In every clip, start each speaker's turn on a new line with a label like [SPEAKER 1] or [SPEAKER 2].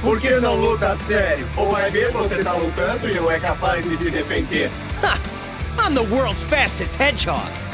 [SPEAKER 1] Por que não luta sério? Ou vai ver você tá lutando e não é capaz de se defender?
[SPEAKER 2] Ha! I'm the world's fastest hedgehog.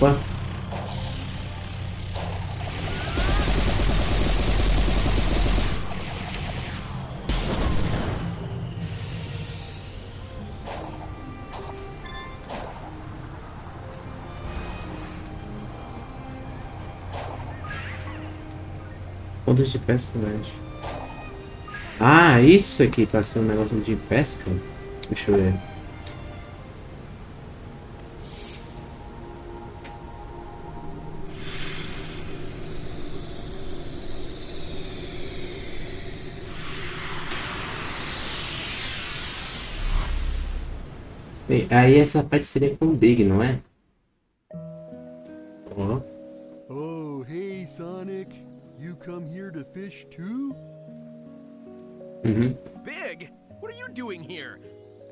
[SPEAKER 3] Opa. De pesca médio. Ah, isso aqui ser um negócio de pesca? Deixa eu ver. Aí essa parte seria com o Big, não é? Ó.
[SPEAKER 4] Oh, hey, Sonic. You come here to fish too?
[SPEAKER 3] Uhum.
[SPEAKER 5] Big, what are you doing here?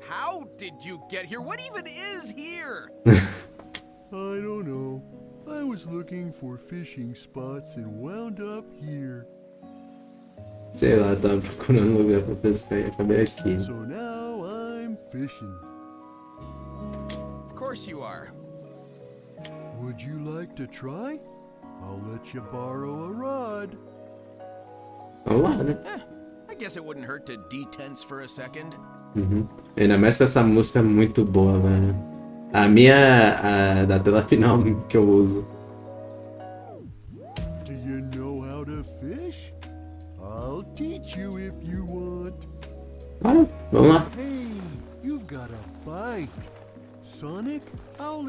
[SPEAKER 5] How did you get here? What even is here?
[SPEAKER 4] I don't know. I was looking for fishing spots and wound up here.
[SPEAKER 3] Sei lá, tava procurando um lugar pra pescar e acabei aqui.
[SPEAKER 4] So now I'm fishing.
[SPEAKER 5] Of course you are.
[SPEAKER 4] Would you like to try? I'll let you borrow a rod.
[SPEAKER 3] Vamos lá, né?
[SPEAKER 5] Eh, I guess it wouldn't hurt to detense for a second.
[SPEAKER 3] Uhum. Ainda mais com essa música muito boa, velho. A minha, a da tela final que eu uso.
[SPEAKER 4] Do you know how to fish? I'll teach you if you want.
[SPEAKER 3] Bora, vamos lá.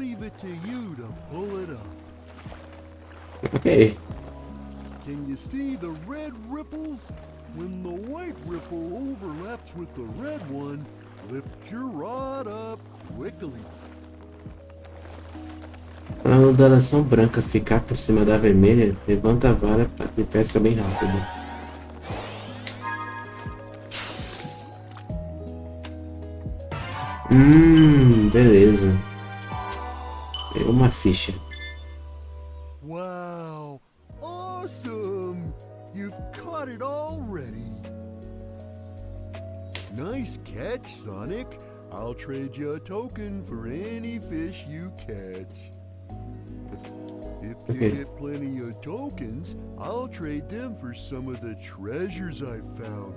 [SPEAKER 4] Leave it to you to pull it up.
[SPEAKER 3] Ok.
[SPEAKER 4] Can you see the red ripples? When the white ripple overlaps with the red one, lift your rod up quickly.
[SPEAKER 3] A ondulação branca ficar por cima da vermelha, levanta a vara e pesca bem rápido. Hum, beleza. Uma ficha.
[SPEAKER 4] Wow, awesome! You've caught it already. Nice catch, Sonic. I'll trade you a token for any fish you catch. If you
[SPEAKER 3] Okay.
[SPEAKER 4] get plenty of tokens, I'll trade them for some of the treasures I found.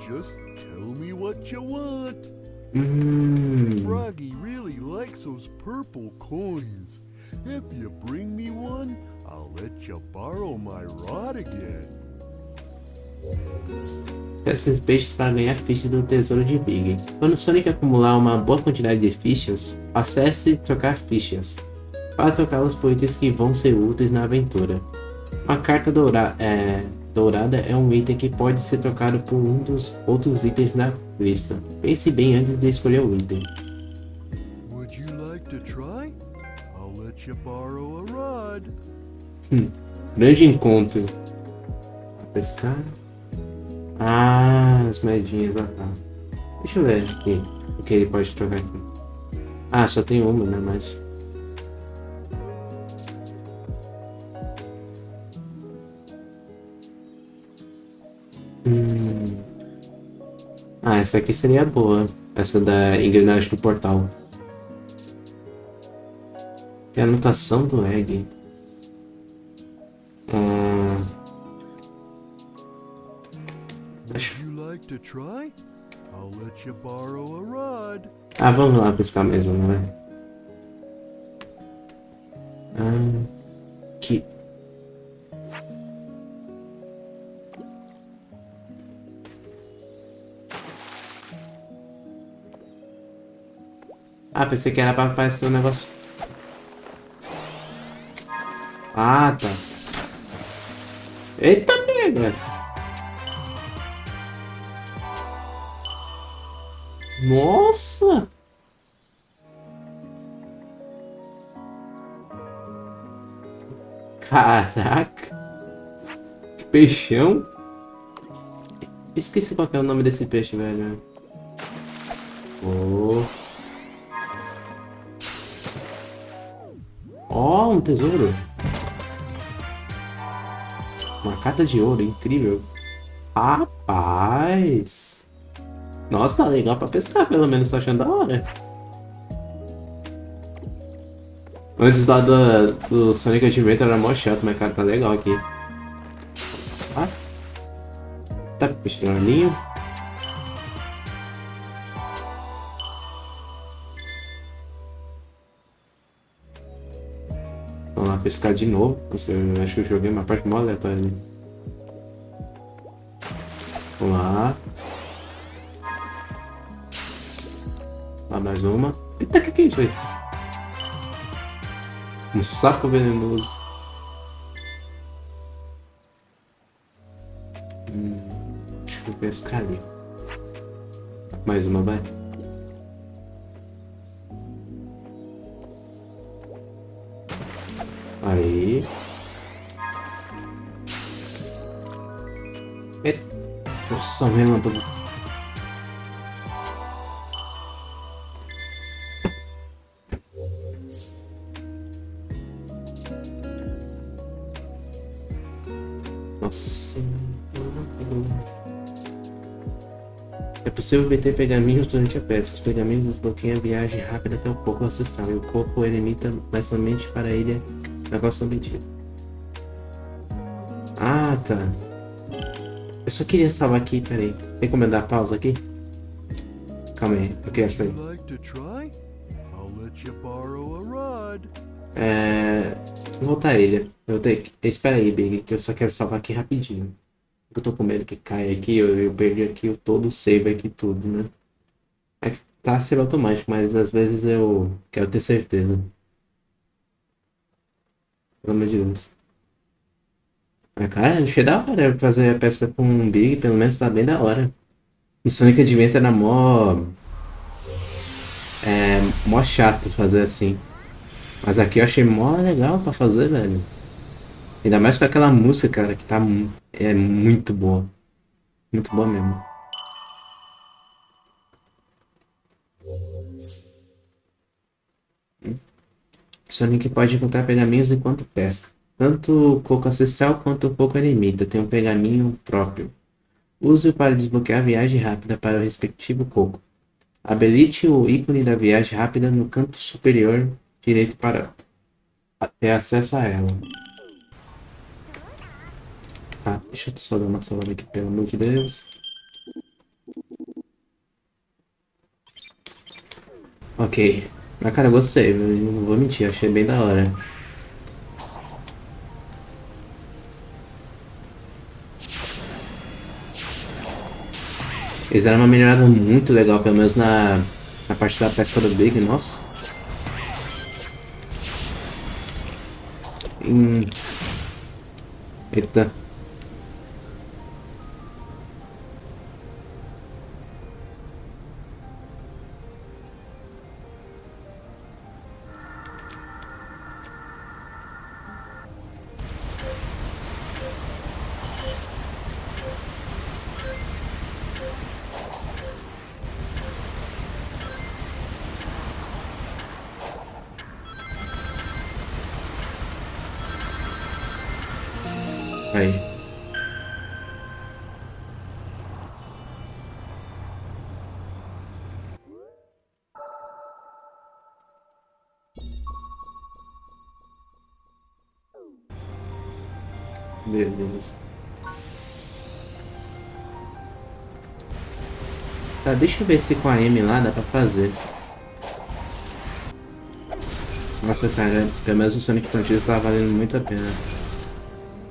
[SPEAKER 4] Just tell me what you want.
[SPEAKER 3] Hum.
[SPEAKER 4] Froggy really likes those purple coins. If you bring me one, I'll let you borrow my rod again.
[SPEAKER 3] Peça esses peixes para ganhar fichas do tesouro de Big. Quando Sonic acumular uma boa quantidade de fichas, acesse trocar fichas. Para trocá-las por itens que vão ser úteis na aventura. Uma carta doura é, dourada é um item que pode ser trocado por um dos outros itens da Pense bem antes de escolher o item.
[SPEAKER 4] Would you like to try? I'll let you borrow a rod.
[SPEAKER 3] Grande encontro. Pescar. Ah, as moedinhas, ah tá. Deixa eu ver aqui o que ele pode trocar aqui. Ah, só tem uma, né? Mas. Hum. Ah, essa aqui seria boa. Essa da engrenagem do portal. Tem a anotação do egg. Hum. Acho-
[SPEAKER 4] Would you like to try? I'll let you borrow a rod.
[SPEAKER 3] Ah, vamos lá pescar mesmo, né? Ah, Ah, pensei que era pra aparecer um negócio. Ah, tá. Eita, pega! Nossa! Caraca! Que peixão! Esqueci qual é o nome desse peixe, velho. Oh. Ó, um tesouro! Uma carta de ouro, incrível! Rapaz! Nossa, tá legal pra pescar, pelo menos, tô achando da hora. Antes lá do, do Sonic Adventure era mó chato, mas cara, tá legal aqui. Ah. Tá pistolinho. Pescar de novo. Nossa, eu acho que eu joguei uma parte mó aleatória ali. Vamos lá. Lá mais uma. Eita, que que é isso aí? Um saco venenoso. Hum, deixa eu pescar ali. Mais uma, vai. Aí. Eita, nossa, relâmpago. Nossa. É possível obter pergaminhos durante a pesca. Os pergaminhos desbloqueiam a viagem rápida até o coco ancestral. E o coco eremita mais somente para a negócio obtido. Ah, tá. Eu só queria salvar aqui, peraí. Tem como eu dar pausa aqui? Calma aí, eu queria sair. É... Vou voltar a ilha. Eu tenho que... Espera aí, Big, que eu só quero salvar aqui rapidinho. Eu tô com medo que caia aqui, eu, eu perdi aqui o todo o save aqui tudo, né? É que tá sendo automático, mas às vezes eu quero ter certeza. Pelo amor de Deus. Mas, cara, achei da hora fazer a pesca com um Big, pelo menos tá bem da hora. E Sonic Adventure era mó... É... Mó chato fazer assim. Mas aqui eu achei mó legal pra fazer, velho. Ainda mais com aquela música, cara, que tá é muito boa. Muito boa mesmo. Sonic pode encontrar pergaminhos enquanto pesca. Tanto o coco ancestral quanto o coco eremita tem um pergaminho próprio. Use-o para desbloquear a viagem rápida para o respectivo coco. Habilite o ícone da viagem rápida no canto superior direito para ter acesso a ela. Tá, deixa eu só dar uma salada aqui, pelo amor de Deus. Ok. Mas cara, eu gostei, não vou mentir, achei bem da hora. Eles deram uma melhorada muito legal, pelo menos na, na parte da pesca do Big, nossa. Hum. Eita. Deixa eu ver se com a M lá dá pra fazer. Nossa, cara, pelo menos o Sonic Frontiers tá valendo muito a pena.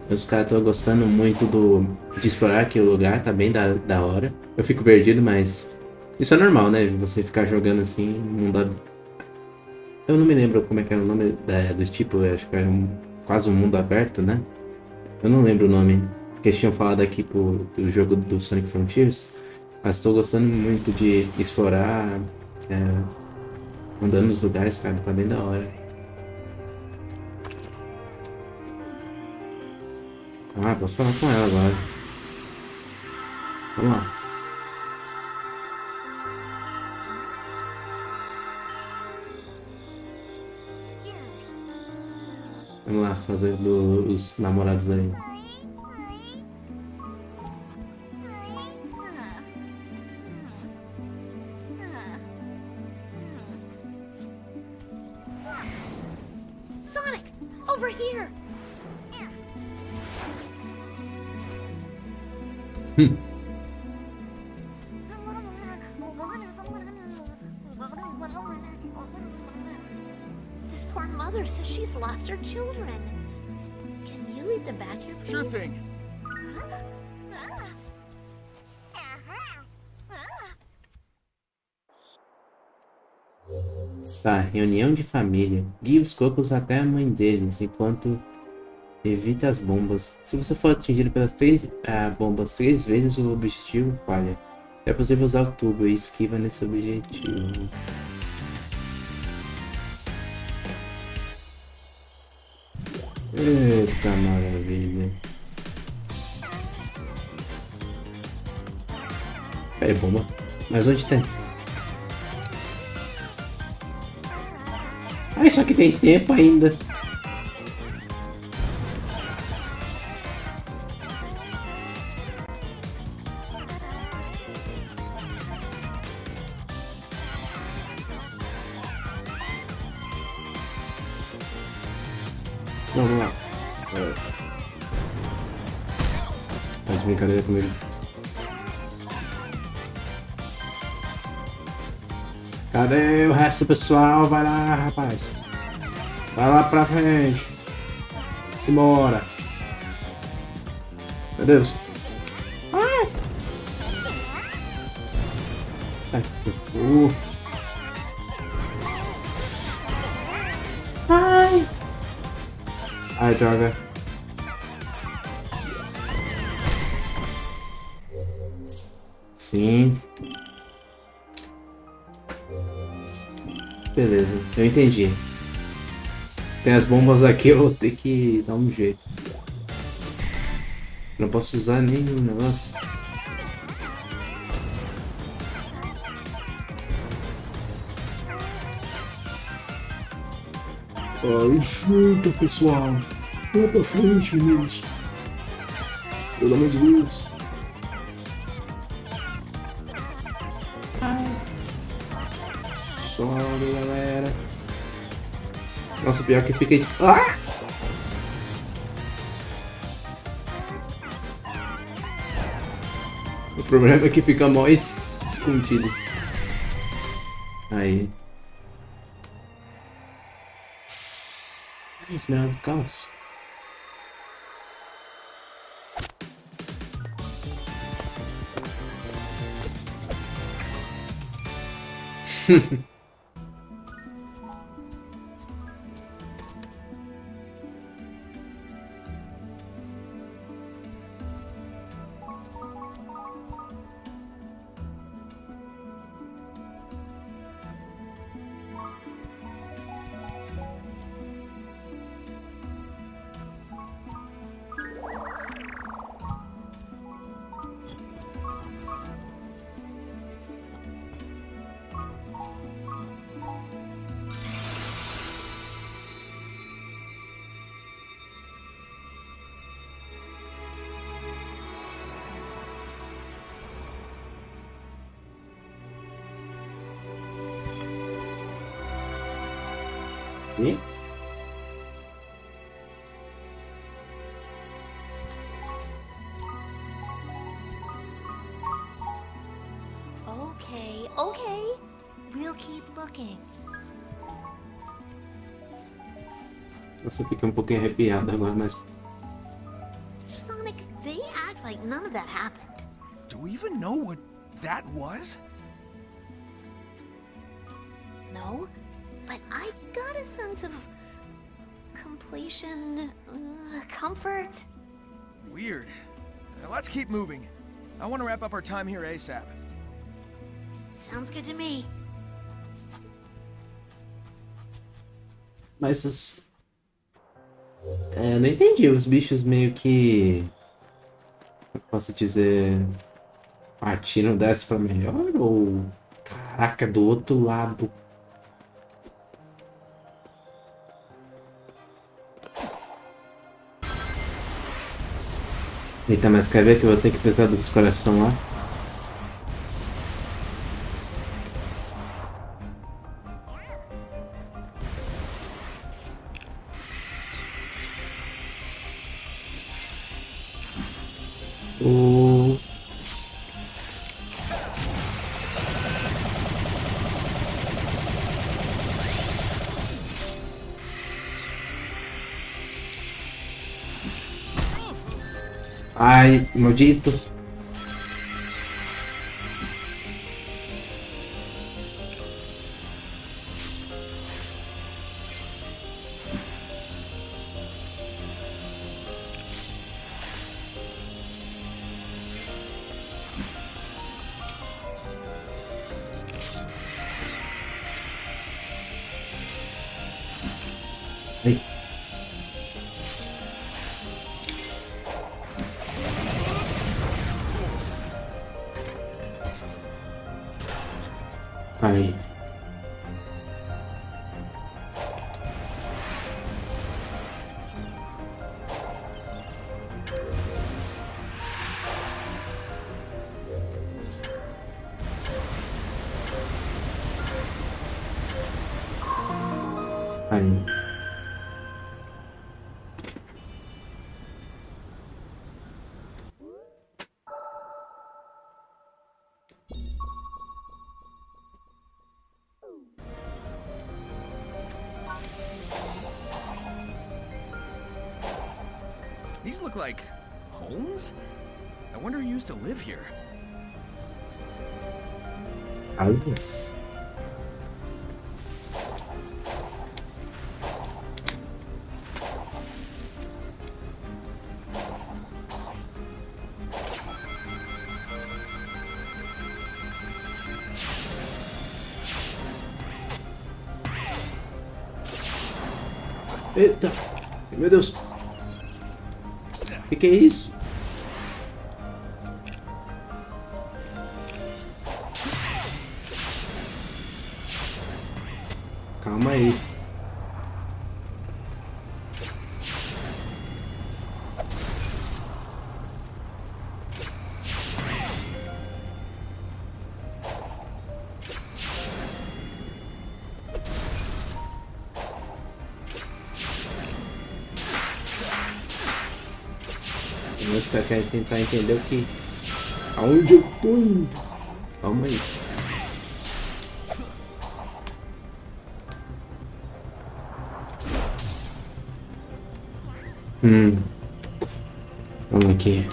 [SPEAKER 3] Os caras estão gostando muito do, de explorar aquele lugar, tá bem da, da hora. Eu fico perdido, mas isso é normal, né? Você ficar jogando assim, mundo... Eu não me lembro como é que era o nome da, do tipo, acho que era um, quase um mundo aberto, né? Eu não lembro o nome, porque tinham falado aqui pro, do jogo do Sonic Frontiers. Mas estou gostando muito de explorar, é, andando nos lugares, cara, tá bem da hora. Ah, posso falar com ela agora. Vamos lá. Vamos lá, fazer do, os namorados aí.
[SPEAKER 6] This poor mother says she's lost her children. Can you lead them back here, please?
[SPEAKER 5] Sure thing.
[SPEAKER 3] Tá, reunião de família. Guie os cocos até a mãe deles, enquanto evita as bombas. Se você for atingido pelas três ah, bombas três vezes, o objetivo falha. É possível usar o tubo e esquiva nesse objetivo. Eita maravilha. É bomba. Mas onde tem? Ah, isso aqui tem tempo ainda. Pessoal? Vai lá, rapaz. Vai lá pra frente. Simbora. Meu Deus. Ai. Sai. Uh. Ai. Ai, droga. Sim. Beleza, eu entendi. Tem as bombas aqui, eu vou ter que dar um jeito. Não posso usar nenhum negócio.
[SPEAKER 4] Ai, chuta, pessoal. Vamos pra frente, meninos. Pelo amor de Deus.
[SPEAKER 3] Nossa, pior é que fica isso. Ah! O problema é que fica mais escondido. Aí. Nice, man. Caos. Hehehe
[SPEAKER 6] Okay, okay. We'll keep looking.
[SPEAKER 3] Você fica um pouquinho arrepiado agora, mas
[SPEAKER 6] Sonic, they act like none of that happened.
[SPEAKER 5] Do we even know what that was?
[SPEAKER 6] No, but I got a sense of completion, uh, comfort.
[SPEAKER 5] Weird. Now let's keep moving. I want to wrap up our time here ASAP.
[SPEAKER 6] Sounds good to me.
[SPEAKER 3] Mas os. É, eu não entendi. Os bichos meio que. eu Posso dizer. Partiram dessa pra melhor ou. Caraca, do outro lado. Eita, mas quer ver que eu vou ter que precisar dos coração lá? O... Ai, maldito.
[SPEAKER 5] Look like homes? I wonder who used to live here.
[SPEAKER 3] Alice. Eita! Meu Deus! Que, que é isso? A música quer tentar entender o que. Aonde eu tô indo? Calma aí. Hum. Vamos aqui.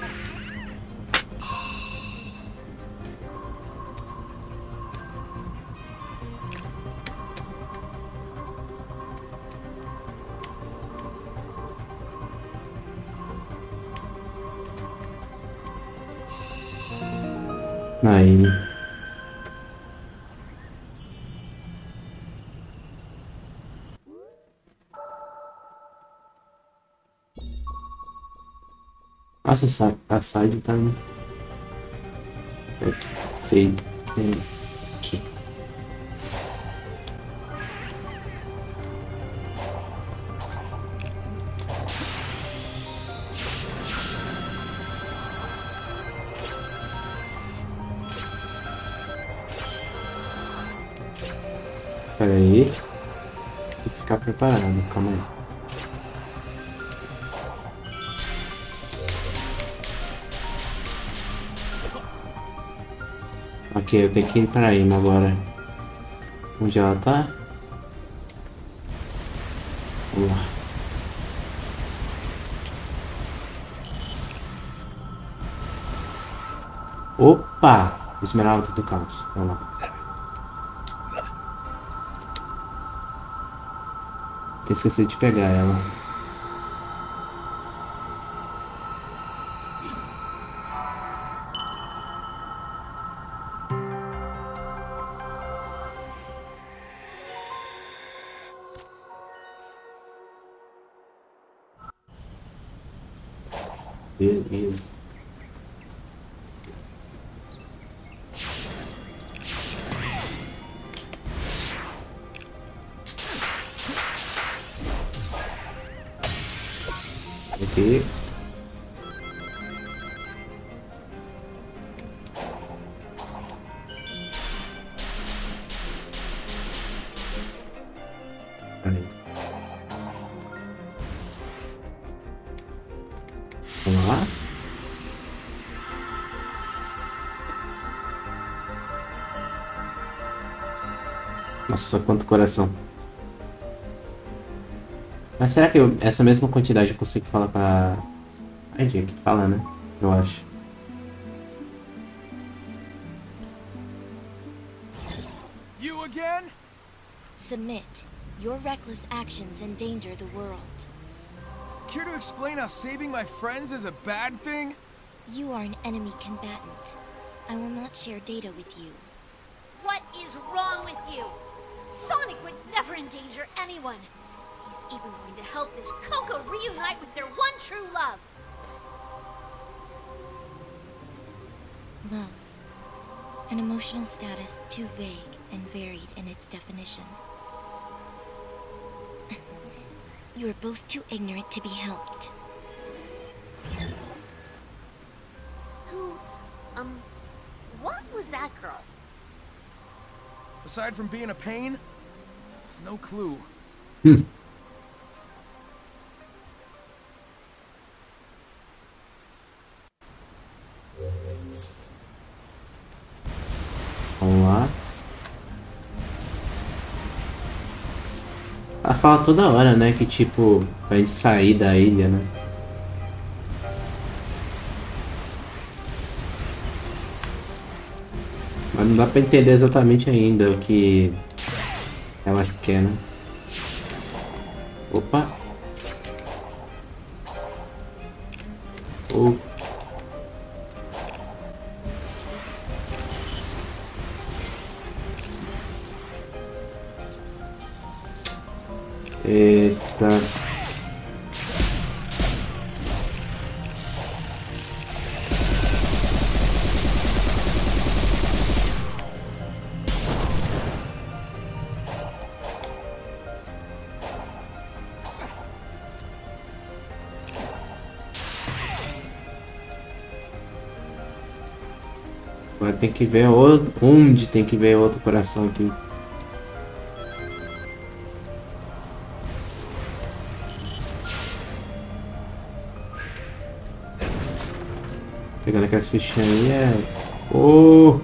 [SPEAKER 3] Aí. Nossa, essa side tá. É, sei. É, Pera aí. Vou ficar ficar preparado, calma aí. Ok, eu tenho que ir pra Ima agora. Onde ela tá? Vamos lá. Opa! Esmeralda do caos. Vamos lá. Eu esqueci de pegar ela. Lá. Nossa, quanto coração. Mas será que eu- essa mesma quantidade eu consigo falar com a. Ai, gente, fala, né? Eu acho.
[SPEAKER 5] You again?
[SPEAKER 7] Submit. Your reckless actions endanger the world.
[SPEAKER 5] Care to explain how saving my friends is a bad thing?
[SPEAKER 7] You are an enemy combatant. I will not share data with you.
[SPEAKER 6] What is wrong with you? Sonic would never endanger anyone. He's even going to help this Coco reunite with their one true love.
[SPEAKER 7] Love. An emotional status too vague and varied in its definition. You are both too ignorant to be helped.
[SPEAKER 6] Who, um, what was that girl?
[SPEAKER 5] Aside from being a pain? No clue.
[SPEAKER 3] fala toda hora, né? Que tipo, pra gente sair da ilha, né? Mas não dá pra entender exatamente ainda o que ela quer, né? Opa! Oh. Agora tem que ver o- onde tem que ver outro coração aqui. Pegando aquelas fichinhas aí é. Oh!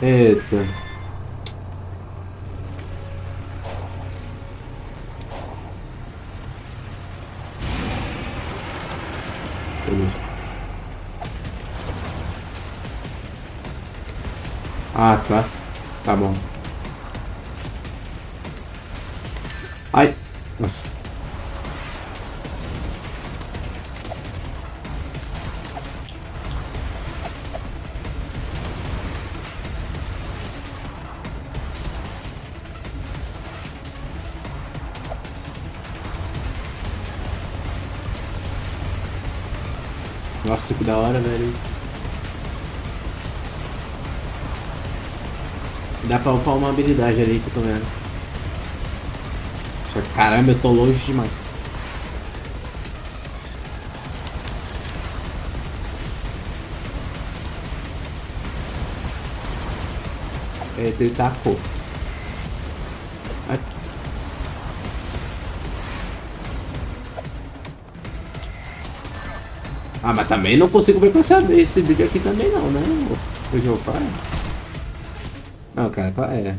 [SPEAKER 3] Eita. Nossa, que da hora, velho. Dá pra upar uma habilidade ali que eu tô vendo. Só que caramba, eu tô longe demais. É, ele tacou. Ah, mas também não consigo ver pra saber esse vídeo aqui também não, né? O jogo pai. Não, cara, pá, é.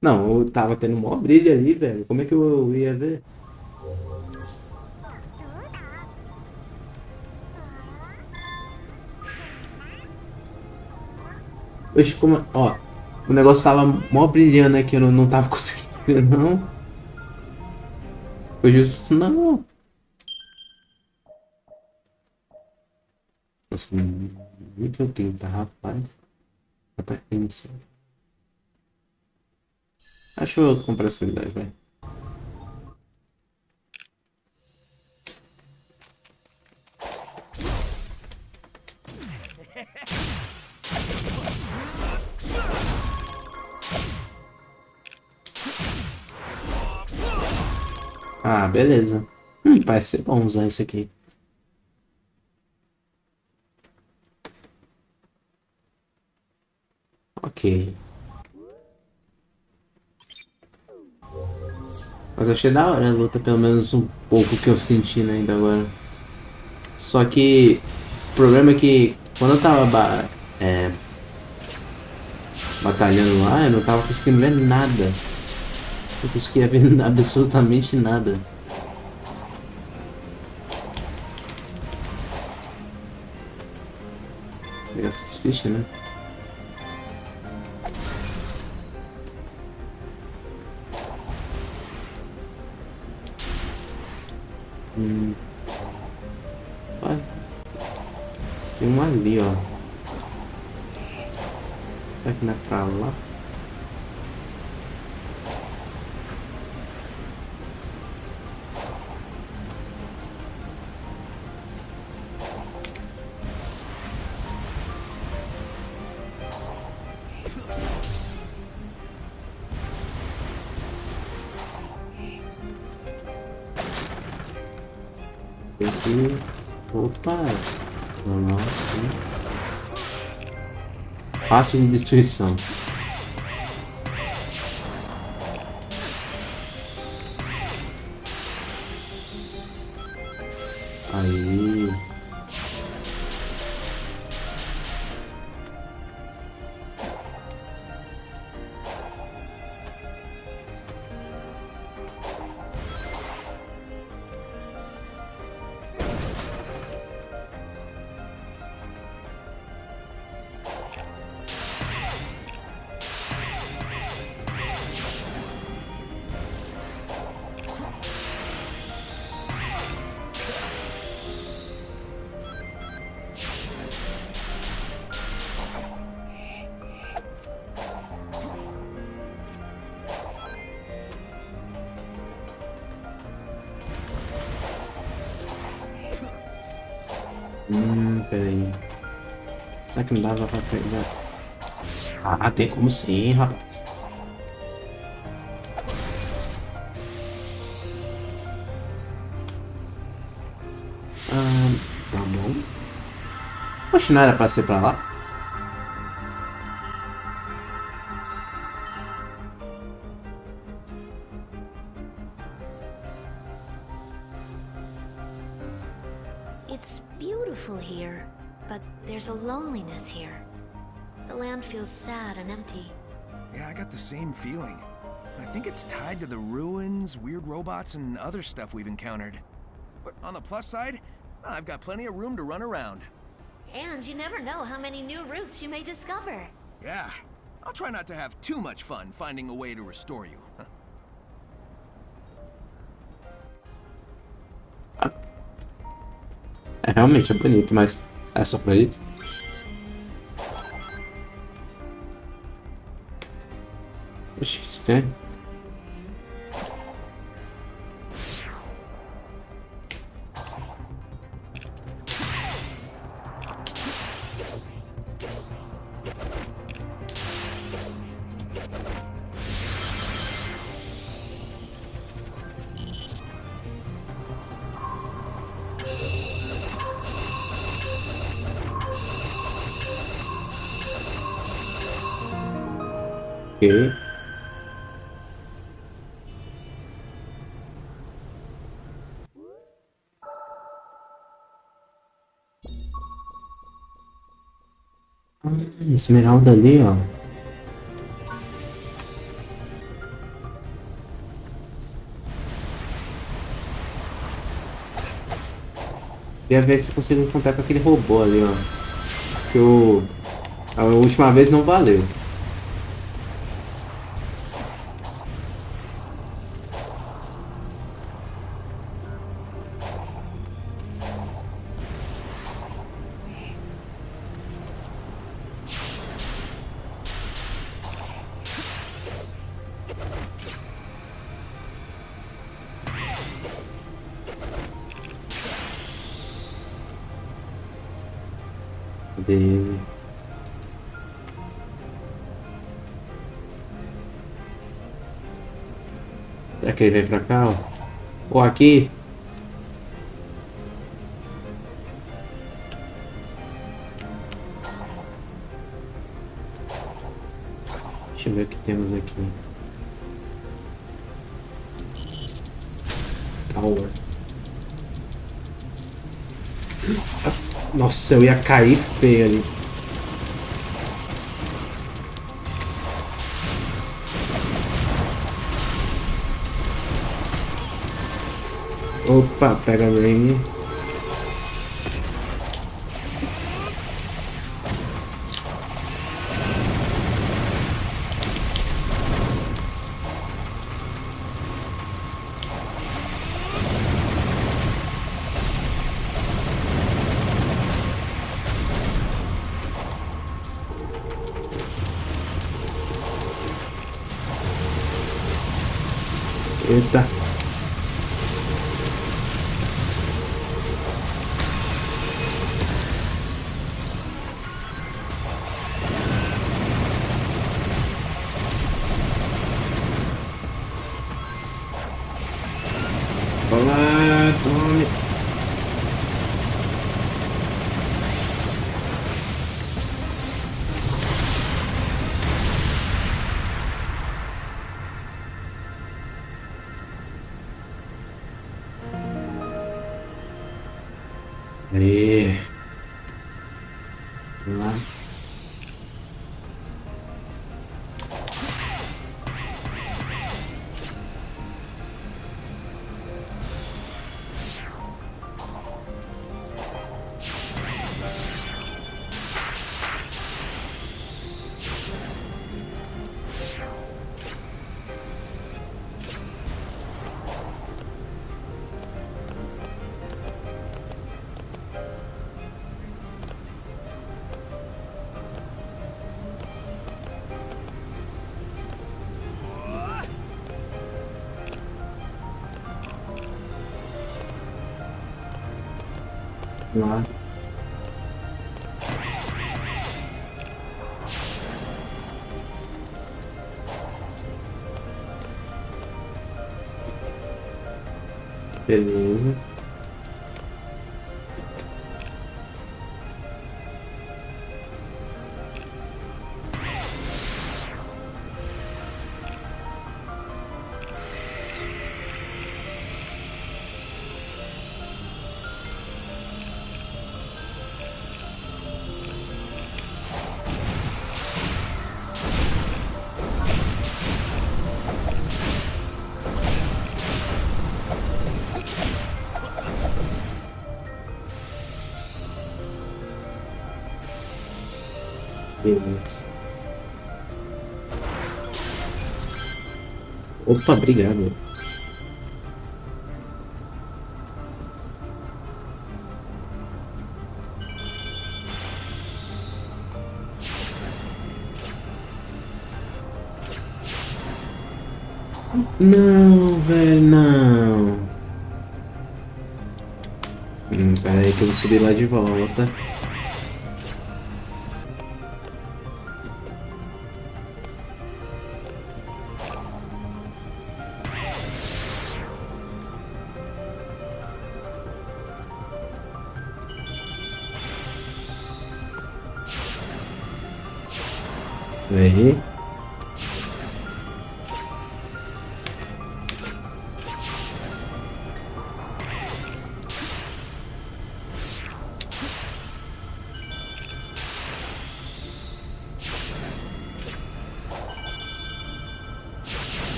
[SPEAKER 3] Não, eu tava tendo maior brilho ali, velho. Como é que eu ia ver? Oxe, como. Ó, o negócio tava mó brilhando aqui, eu não, não tava conseguindo não. Foi justo, não. Nossa, nível 30, rapaz. Até isso. Acho eu comprar essa unidade, vai. Ah, beleza. Hum, parece ser bom usar isso aqui. Ok. Mas achei da hora a luta, pelo menos um pouco que eu senti né, ainda agora. Só que o problema é que quando eu tava é, batalhando lá, eu não tava conseguindo ver nada. Não conseguia ver absolutamente nada. Pegar essas fichas, né? Será que Fácil de destruição. Hum, peraí. Será que não dava pra pegar? Ah, tem como sim, rapaz. Ah, tá bom. Poxa, não era pra ser pra lá?
[SPEAKER 5] Stuff we've encountered. But on the plus side, I've got plenty of room to run around.
[SPEAKER 6] And you never know how many new routes you may discover.
[SPEAKER 5] Yeah, I'll try not to have too much fun finding a way to restore you.
[SPEAKER 3] É, realmente é bonito, mas é só pra isso? Oxe, que estranho. Ok. Esmeralda ali, ó. Queria ver se consigo encontrar com aquele robô ali, ó. Que o... A última vez não valeu. Cadê? Será que ele vem pra cá, ó? Ou aqui? Deixa eu ver o que temos aqui. Nossa, eu ia cair feio ali. Opa, pega ring. Eita. Vamos lá. Beleza. Beleza. Opa, obrigado. Não, velho, não. Hum, que eu vou subir lá de volta. morrer.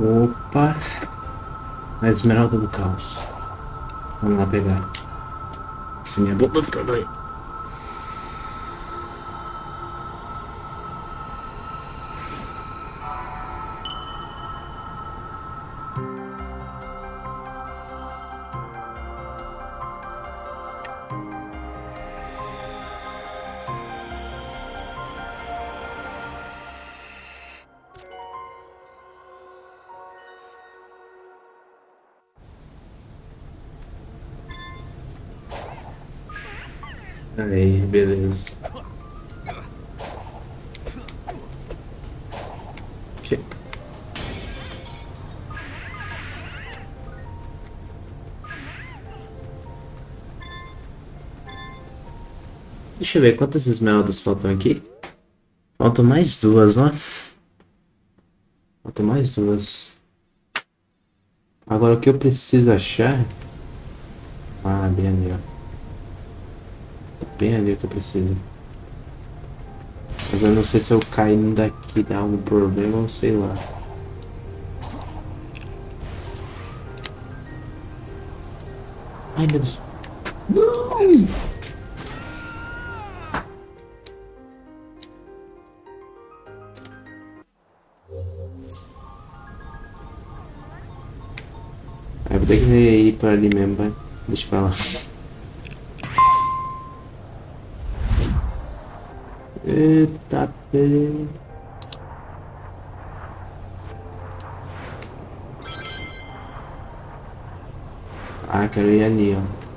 [SPEAKER 3] Opa, a esmeralda do caos. Vamos lá pegar. Sim, é bom tamanho. Eu ver quantas esmeraldas faltam aqui. Faltam mais duas, ó. Faltam mais duas. Agora o que eu preciso achar. Ah, bem ali, ó. Bem ali que eu preciso. Mas eu não sei se eu caindo daqui dá algum problema ou sei lá. Ai meu Deus. Não! Pra ali mesmo, vai. Deixa pra lá. Eita, pê. Ah, quero ir ali, ó.